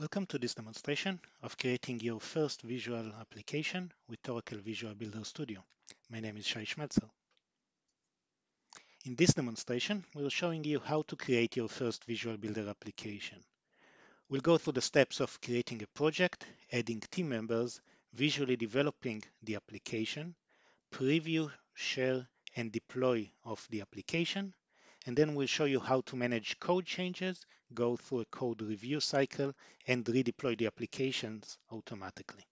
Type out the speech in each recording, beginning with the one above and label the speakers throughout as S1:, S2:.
S1: Welcome to this demonstration of creating your first visual application with Oracle Visual Builder Studio. My name is Shay Shmeltzer. In this demonstration, we're showing you how to create your first Visual Builder application. We'll go through the steps of creating a project, adding team members, visually developing the application, preview, share, and deploy of the application, and then we'll show you how to manage code changes, go through a code review cycle, and redeploy the applications automatically.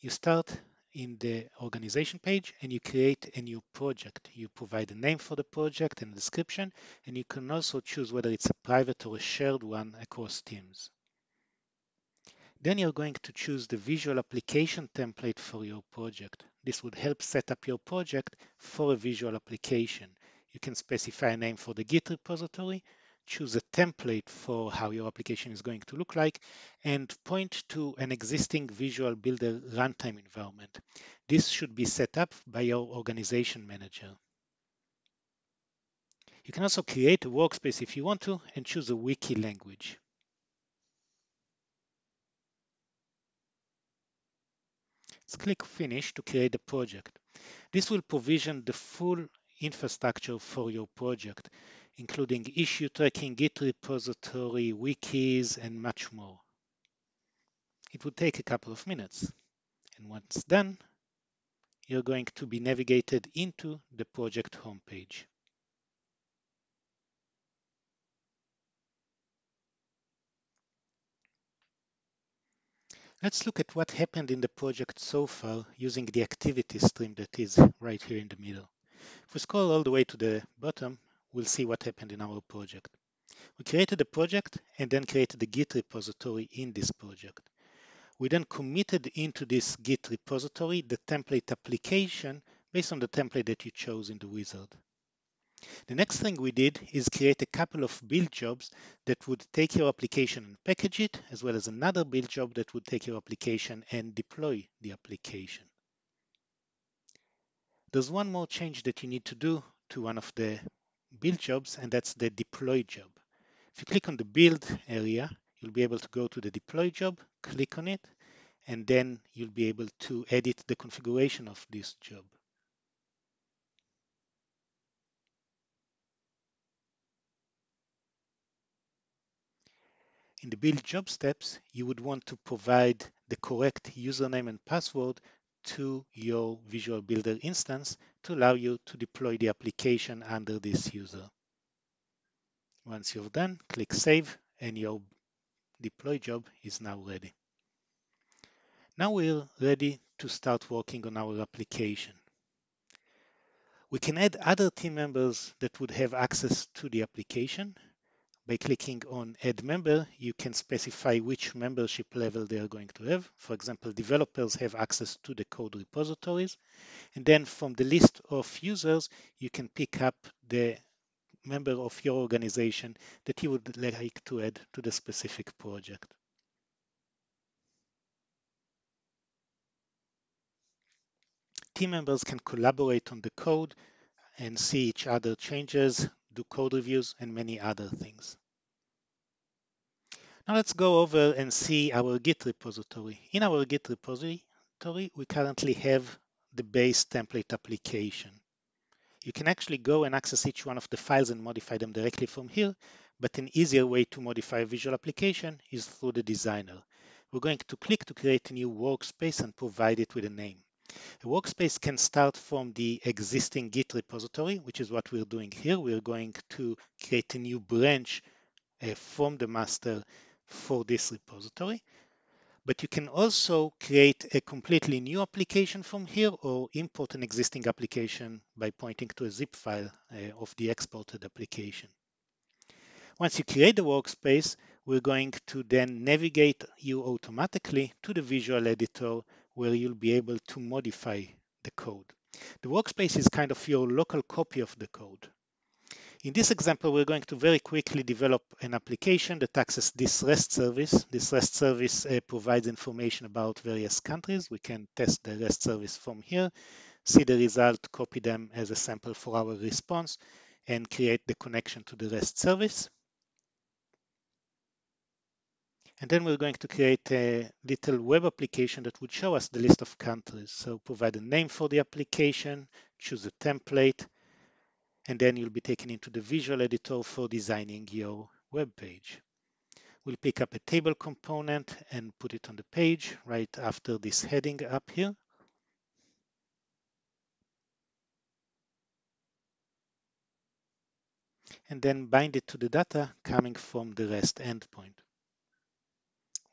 S1: You start in the organization page and you create a new project. You provide a name for the project and a description, and you can also choose whether it's a private or a shared one across teams. Then you're going to choose the visual application template for your project. This would help set up your project for a visual application. You can specify a name for the Git repository, choose a template for how your application is going to look like, and point to an existing Visual Builder runtime environment. This should be set up by your organization manager. You can also create a workspace if you want to and choose a wiki language. Let's click Finish to create the project. This will provision the full infrastructure for your project, including issue tracking, Git repository, wikis, and much more. It would take a couple of minutes. And once done, you're going to be navigated into the project homepage. Let's look at what happened in the project so far using the activity stream that is right here in the middle. If we scroll all the way to the bottom, we'll see what happened in our project. We created a project and then created the Git repository in this project. We then committed into this Git repository the template application based on the template that you chose in the wizard. The next thing we did is create a couple of build jobs that would take your application and package it, as well as another build job that would take your application and deploy the application. There's one more change that you need to do to one of the build jobs, and that's the deploy job. If you click on the build area, you'll be able to go to the deploy job, click on it, and then you'll be able to edit the configuration of this job. In the build job steps, you would want to provide the correct username and password to your Visual Builder instance to allow you to deploy the application under this user. Once you're done, click Save and your deploy job is now ready. Now we're ready to start working on our application. We can add other team members that would have access to the application by clicking on Add Member, you can specify which membership level they are going to have. For example, developers have access to the code repositories. And then from the list of users, you can pick up the member of your organization that you would like to add to the specific project. Team members can collaborate on the code and see each other changes, do code reviews, and many other things. Now let's go over and see our Git repository. In our Git repository, we currently have the base template application. You can actually go and access each one of the files and modify them directly from here, but an easier way to modify a visual application is through the designer. We're going to click to create a new workspace and provide it with a name. A workspace can start from the existing Git repository, which is what we're doing here. We're going to create a new branch uh, from the master for this repository. But you can also create a completely new application from here or import an existing application by pointing to a zip file uh, of the exported application. Once you create the workspace, we're going to then navigate you automatically to the visual editor where you'll be able to modify the code. The workspace is kind of your local copy of the code. In this example, we're going to very quickly develop an application that accesses this REST service. This REST service uh, provides information about various countries. We can test the REST service from here, see the result, copy them as a sample for our response, and create the connection to the REST service. And then we're going to create a little web application that would show us the list of countries. So provide a name for the application, choose a template, and then you'll be taken into the visual editor for designing your web page. We'll pick up a table component and put it on the page right after this heading up here. And then bind it to the data coming from the REST endpoint.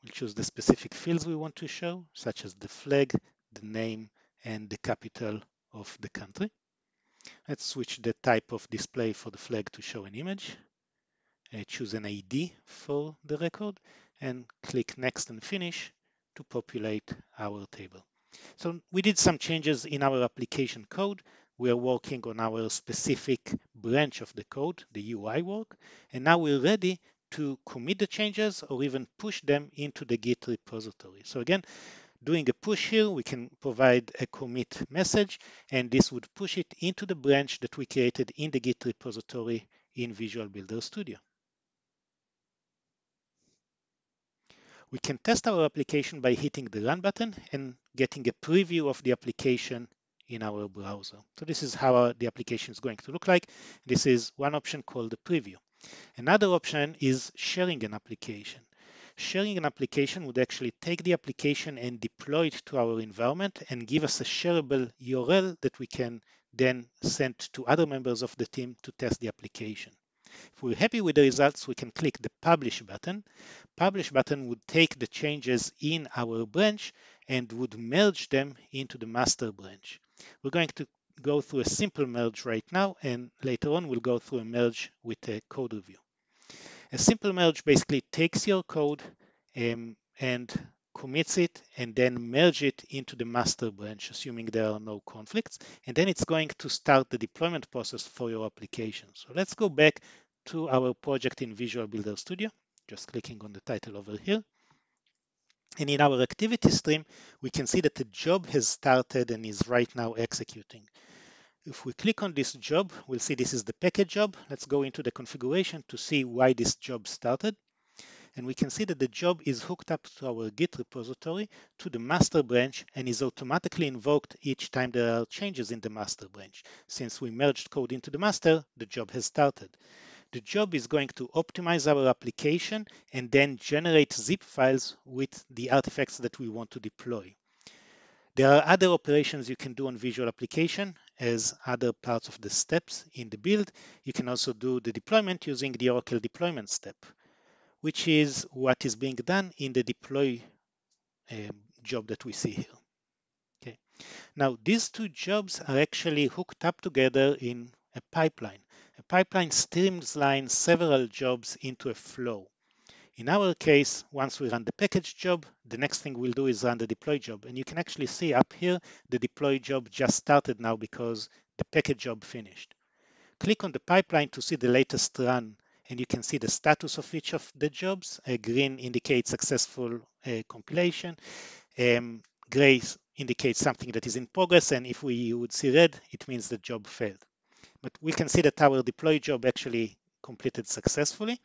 S1: We'll choose the specific fields we want to show, such as the flag, the name, and the capital of the country. Let's switch the type of display for the flag to show an image uh, choose an ID for the record and click next and finish to populate our table. So we did some changes in our application code. We are working on our specific branch of the code, the UI work, and now we're ready to commit the changes or even push them into the Git repository. So again, doing a push here, we can provide a commit message, and this would push it into the branch that we created in the Git repository in Visual Builder Studio. We can test our application by hitting the Run button and getting a preview of the application in our browser. So this is how the application is going to look like. This is one option called the preview. Another option is sharing an application. Sharing an application would actually take the application and deploy it to our environment and give us a shareable URL that we can then send to other members of the team to test the application. If we're happy with the results, we can click the Publish button. Publish button would take the changes in our branch and would merge them into the master branch. We're going to go through a simple merge right now, and later on we'll go through a merge with a code review. A simple merge basically takes your code um, and commits it and then merge it into the master branch, assuming there are no conflicts. And then it's going to start the deployment process for your application. So let's go back to our project in Visual Builder Studio, just clicking on the title over here. And in our activity stream, we can see that the job has started and is right now executing. If we click on this job, we'll see this is the package job. Let's go into the configuration to see why this job started. And we can see that the job is hooked up to our Git repository to the master branch and is automatically invoked each time there are changes in the master branch. Since we merged code into the master, the job has started. The job is going to optimize our application and then generate zip files with the artifacts that we want to deploy. There are other operations you can do on Visual Application as other parts of the steps in the build. You can also do the deployment using the Oracle deployment step, which is what is being done in the deploy um, job that we see here. Okay. Now, these two jobs are actually hooked up together in a pipeline. A pipeline streamlines several jobs into a flow. In our case, once we run the package job, the next thing we'll do is run the deploy job. And you can actually see up here, the deploy job just started now because the package job finished. Click on the pipeline to see the latest run and you can see the status of each of the jobs. Green indicates successful uh, compilation. Um, gray indicates something that is in progress. And if we would see red, it means the job failed. But we can see that our deploy job actually completed successfully.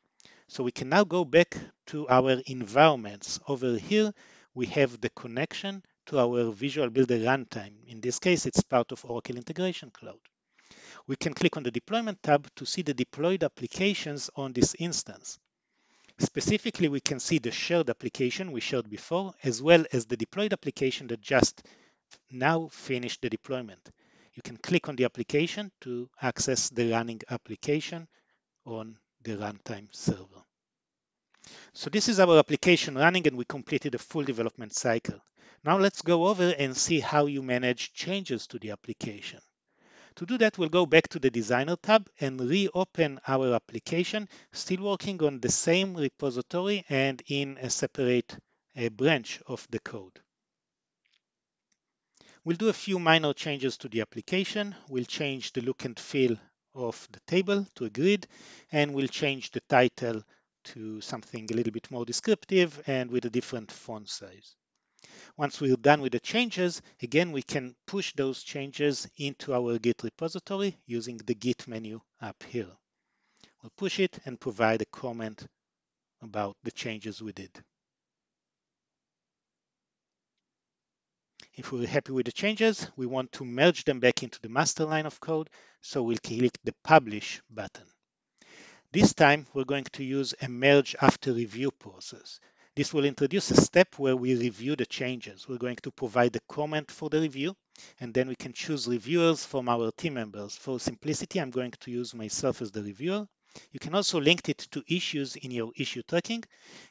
S1: So we can now go back to our environments. Over here, we have the connection to our Visual Builder runtime. In this case, it's part of Oracle Integration Cloud. We can click on the Deployment tab to see the deployed applications on this instance. Specifically, we can see the shared application we shared before, as well as the deployed application that just now finished the deployment you can click on the application to access the running application on the runtime server. So this is our application running and we completed a full development cycle. Now let's go over and see how you manage changes to the application. To do that, we'll go back to the Designer tab and reopen our application, still working on the same repository and in a separate branch of the code. We'll do a few minor changes to the application. We'll change the look and feel of the table to a grid, and we'll change the title to something a little bit more descriptive and with a different font size. Once we're done with the changes, again, we can push those changes into our Git repository using the Git menu up here. We'll push it and provide a comment about the changes we did. If we're happy with the changes, we want to merge them back into the master line of code. So we'll click the publish button. This time, we're going to use a merge after review process. This will introduce a step where we review the changes. We're going to provide a comment for the review, and then we can choose reviewers from our team members. For simplicity, I'm going to use myself as the reviewer. You can also link it to issues in your issue tracking,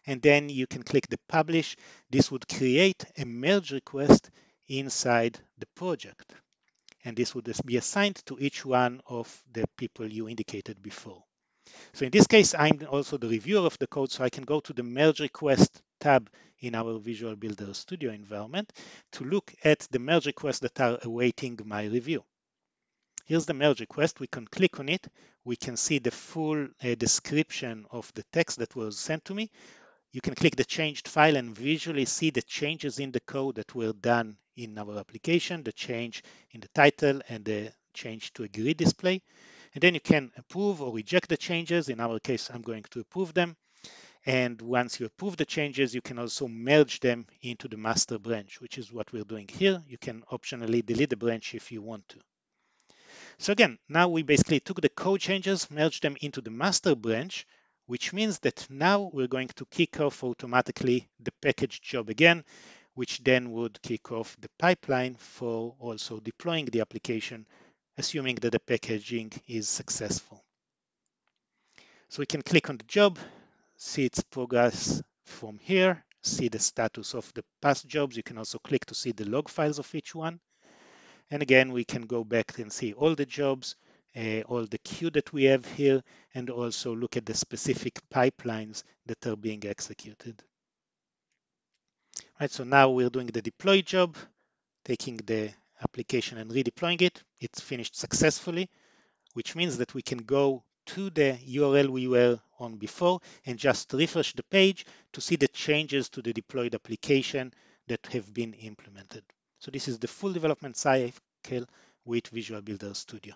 S1: and then you can click the publish. This would create a merge request inside the project. And this would be assigned to each one of the people you indicated before. So in this case, I'm also the reviewer of the code, so I can go to the merge request tab in our Visual Builder Studio environment to look at the merge requests that are awaiting my review. Here's the merge request. We can click on it. We can see the full uh, description of the text that was sent to me. You can click the changed file and visually see the changes in the code that were done in our application, the change in the title and the change to a grid display. And then you can approve or reject the changes. In our case, I'm going to approve them. And once you approve the changes, you can also merge them into the master branch, which is what we're doing here. You can optionally delete the branch if you want to. So again, now we basically took the code changes, merged them into the master branch, which means that now we're going to kick off automatically the package job again, which then would kick off the pipeline for also deploying the application, assuming that the packaging is successful. So we can click on the job, see its progress from here, see the status of the past jobs. You can also click to see the log files of each one. And again, we can go back and see all the jobs, uh, all the queue that we have here, and also look at the specific pipelines that are being executed. Right, so now we're doing the deploy job, taking the application and redeploying it. It's finished successfully, which means that we can go to the URL we were on before and just refresh the page to see the changes to the deployed application that have been implemented. So this is the full development cycle with Visual Builder Studio.